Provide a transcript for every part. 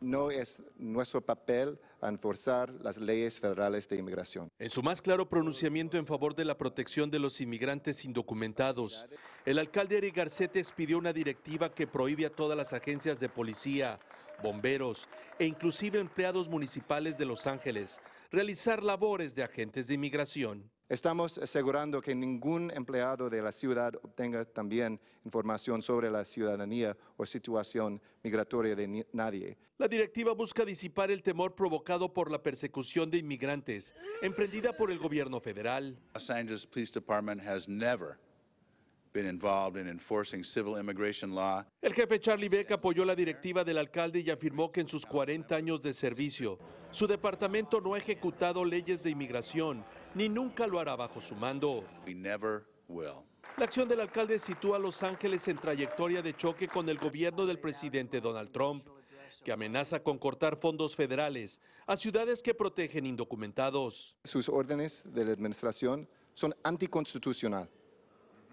No es nuestro papel enforzar las leyes federales de inmigración. En su más claro pronunciamiento en favor de la protección de los inmigrantes indocumentados, el alcalde Eric Garcete expidió una directiva que prohíbe a todas las agencias de policía, bomberos e inclusive empleados municipales de Los Ángeles realizar labores de agentes de inmigración. Estamos asegurando que ningún empleado de la ciudad obtenga también información sobre la ciudadanía o situación migratoria de nadie. La directiva busca disipar el temor provocado por la persecución de inmigrantes, emprendida por el gobierno federal. Los Angeles Police Department has never been involved in enforcing civil immigration law. El jefe Charlie Beck apoyó la directiva del alcalde y afirmó que en sus 40 años de servicio, su departamento no ha ejecutado leyes de inmigración, ni nunca lo hará bajo su mando. We never will. La acción del alcalde sitúa a Los Ángeles en trayectoria de choque con el gobierno del presidente Donald Trump, que amenaza con cortar fondos federales a ciudades que protegen indocumentados. Sus órdenes de la administración son anticonstitucional.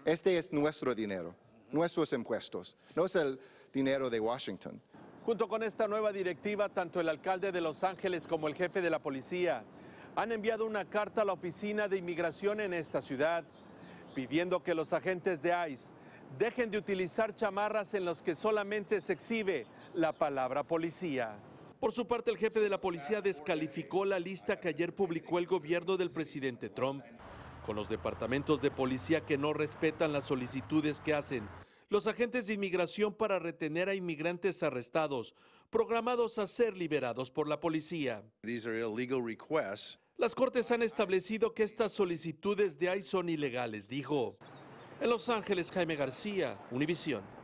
Este es nuestro dinero, nuestros impuestos, no es el dinero de Washington. Junto con esta nueva directiva, tanto el alcalde de Los Ángeles como el jefe de la policía han enviado una carta a la oficina de inmigración en esta ciudad, pidiendo que los agentes de ICE dejen de utilizar chamarras en los que solamente se exhibe la palabra policía. Por su parte, el jefe de la policía descalificó la lista que ayer publicó el gobierno del presidente Trump, con los departamentos de policía que no respetan las solicitudes que hacen los agentes de inmigración para retener a inmigrantes arrestados, programados a ser liberados por la policía. Las cortes han establecido que estas solicitudes de ICE son ilegales, dijo. En Los Ángeles, Jaime García, Univisión.